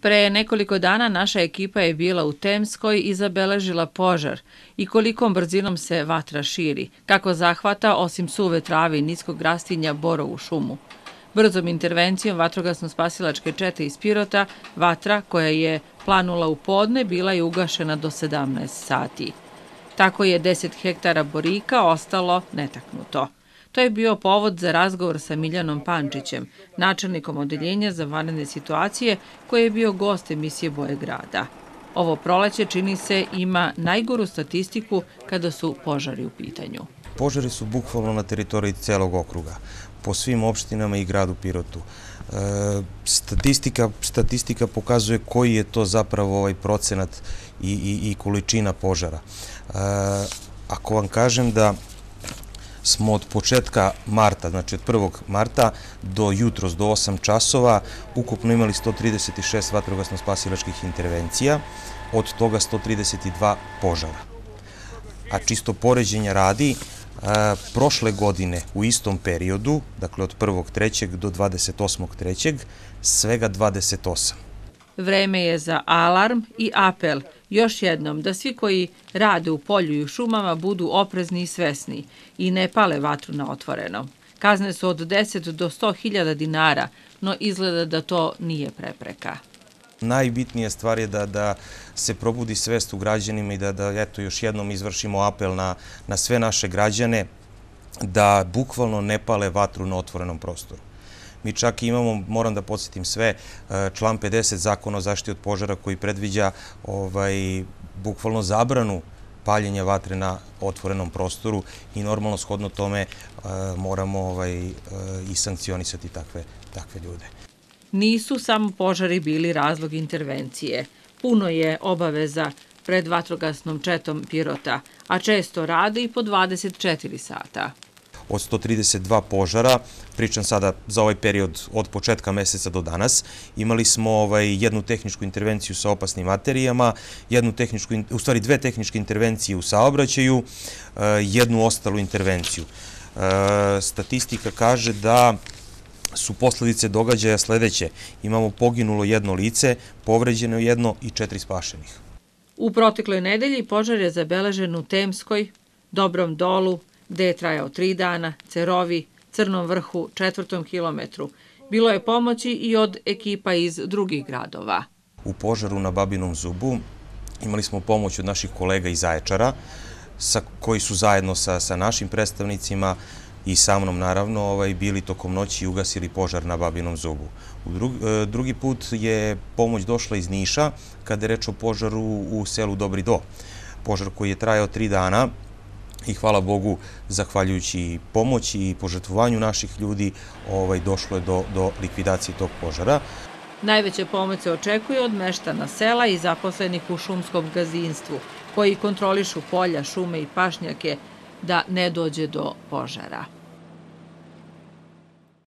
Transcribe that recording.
Pre nekoliko dana naša ekipa je bila u Temskoj i zabeležila požar i kolikom brzinom se vatra širi, kako zahvata osim suve trave i niskog rastinja borovu šumu. Brzom intervencijom vatrogasno-spasilačke čete iz Pirota, vatra koja je planula u podne bila je ugašena do 17 sati. Tako je 10 hektara borika ostalo netaknuto. To je bio povod za razgovor sa Miljanom Pančićem, načelnikom odeljenja za vanredne situacije, koji je bio gost emisije Boje grada. Ovo proleće čini se ima najgoru statistiku kada su požari u pitanju. Požari su bukvalno na teritoriji celog okruga, po svim opštinama i gradu Pirotu. E, statistika, statistika pokazuje koji je to zapravo ovaj procenat i, i, i količina požara. E, ako vam kažem da smo od početka marta, znači od 1. marta do jutros, do 8 časova, ukupno imali 136 vatrogasno-spasilačkih intervencija, od toga 132 požara. A čisto poređenja radi, e, prošle godine u istom periodu, dakle od 1.3. do 28.3. svega 28. Vreme je za alarm i apel. Još jednom, da svi koji rade u polju i u šumama budu oprezni i svesni i ne pale vatru na otvorenom. Kazne su od 10 do 100 hiljada dinara, no izgleda da to nije prepreka. Najbitnija stvar je da, da se probudi svest u građanima i da, da eto, još jednom izvršimo apel na, na sve naše građane da bukvalno ne pale vatru na otvorenom prostoru. Mi čak imamo, moram da podsjetim sve, e, član 50 zakona o zaštiti od požara koji predviđa ovaj, bukvalno zabranu paljenja vatre na otvorenom prostoru i normalno shodno tome e, moramo ovaj, e, i sankcionisati takve, takve ljude. Nisu samo požari bili razlog intervencije. Puno je obaveza pred vatrogasnom četom Pirota, a često rade i po 24 sata od 132 požara, pričam sada za ovaj period od početka meseca do danas, imali smo ovaj, jednu tehničku intervenciju sa opasnim materijama, jednu tehničku, u stvari dve tehničke intervencije u saobraćaju, e, jednu ostalu intervenciju. E, statistika kaže da su posledice događaja sledeće. Imamo poginulo jedno lice, povređeno jedno i četiri spašenih. U protekloj nedelji požar je zabeležen u Temskoj, Dobrom dolu, gde je trajao tri dana, Cerovi, Crnom vrhu, četvrtom kilometru. Bilo je pomoći i od ekipa iz drugih gradova. U požaru na Babinom zubu imali smo pomoć od naših kolega iz Zaječara, koji su zajedno sa, sa našim predstavnicima i sa mnom naravno ovaj, bili tokom noći i ugasili požar na Babinom zubu. U drugi, e, drugi put je pomoć došla iz Niša kada je reč o požaru u selu Dobri Do. Požar koji je trajao tri dana, i hvala Bogu, zahvaljujući pomoći i požetvovanju naših ljudi, ovaj, došlo je do, do likvidacije tog požara. Najveće pomoć se očekuje od meštana sela i zaposlenih u šumskom gazinstvu, koji kontrolišu polja, šume i pašnjake da ne dođe do požara.